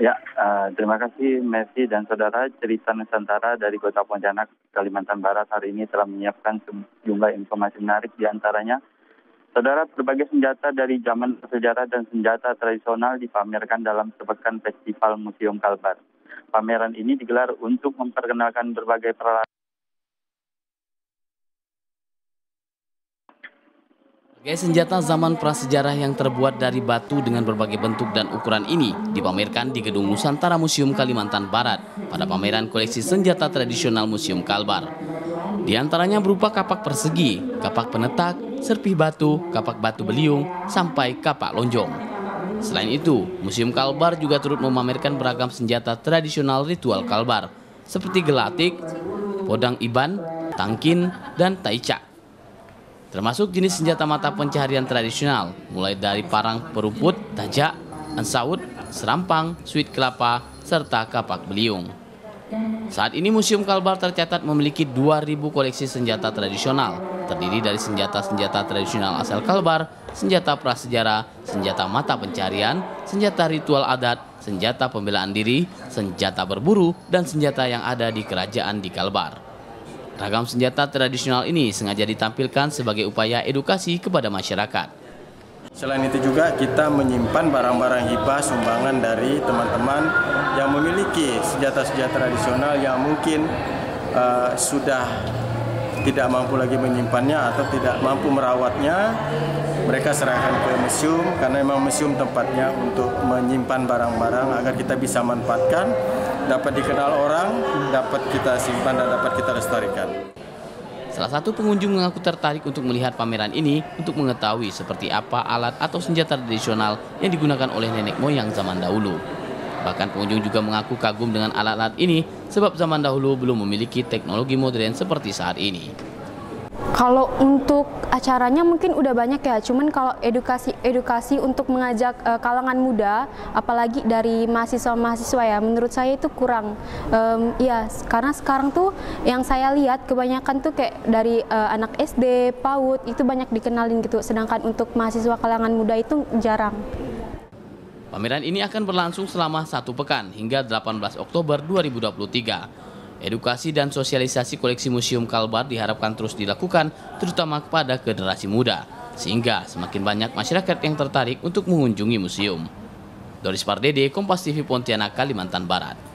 Ya, uh, terima kasih Messi dan saudara. Cerita Nusantara dari Kota Pontianak, Kalimantan Barat hari ini telah menyiapkan sejumlah informasi menarik di antaranya. Saudara, berbagai senjata dari zaman sejarah dan senjata tradisional dipamerkan dalam sepekan Festival Museum Kalbar. Pameran ini digelar untuk memperkenalkan berbagai peralatan Berbagai senjata zaman prasejarah yang terbuat dari batu dengan berbagai bentuk dan ukuran ini dipamerkan di Gedung Nusantara Museum Kalimantan Barat pada pameran koleksi senjata tradisional Museum Kalbar. Di antaranya berupa kapak persegi, kapak penetak, serpih batu, kapak batu beliung, sampai kapak lonjong. Selain itu, Museum Kalbar juga turut memamerkan beragam senjata tradisional ritual Kalbar, seperti gelatik, podang iban, tangkin, dan taicak termasuk jenis senjata mata pencaharian tradisional, mulai dari parang peruput, tajak, ansaut, serampang, suit kelapa, serta kapak beliung. Saat ini Museum Kalbar tercatat memiliki 2.000 koleksi senjata tradisional, terdiri dari senjata-senjata tradisional asal Kalbar, senjata prasejarah, senjata mata pencarian, senjata ritual adat, senjata pembelaan diri, senjata berburu, dan senjata yang ada di kerajaan di Kalbar. Ragam senjata tradisional ini sengaja ditampilkan sebagai upaya edukasi kepada masyarakat. Selain itu juga kita menyimpan barang-barang hibah sumbangan dari teman-teman yang memiliki senjata-senjata tradisional yang mungkin uh, sudah tidak mampu lagi menyimpannya atau tidak mampu merawatnya. Mereka serahkan ke museum karena memang museum tempatnya untuk menyimpan barang-barang agar kita bisa manfaatkan dapat dikenal orang, dapat kita simpan dan dapat kita lestarikan. Salah satu pengunjung mengaku tertarik untuk melihat pameran ini untuk mengetahui seperti apa alat atau senjata tradisional yang digunakan oleh nenek moyang zaman dahulu. Bahkan pengunjung juga mengaku kagum dengan alat-alat ini sebab zaman dahulu belum memiliki teknologi modern seperti saat ini. Kalau untuk acaranya mungkin udah banyak ya, cuman kalau edukasi edukasi untuk mengajak uh, kalangan muda, apalagi dari mahasiswa-mahasiswa ya, menurut saya itu kurang. Um, ya, karena sekarang tuh yang saya lihat kebanyakan tuh kayak dari uh, anak SD, PAUD itu banyak dikenalin gitu, sedangkan untuk mahasiswa kalangan muda itu jarang. Pameran ini akan berlangsung selama satu pekan hingga 18 Oktober 2023. Edukasi dan sosialisasi koleksi Museum Kalbar diharapkan terus dilakukan, terutama kepada generasi muda, sehingga semakin banyak masyarakat yang tertarik untuk mengunjungi museum. Doris Pardede, Kompas TV Pontianak, Kalimantan Barat.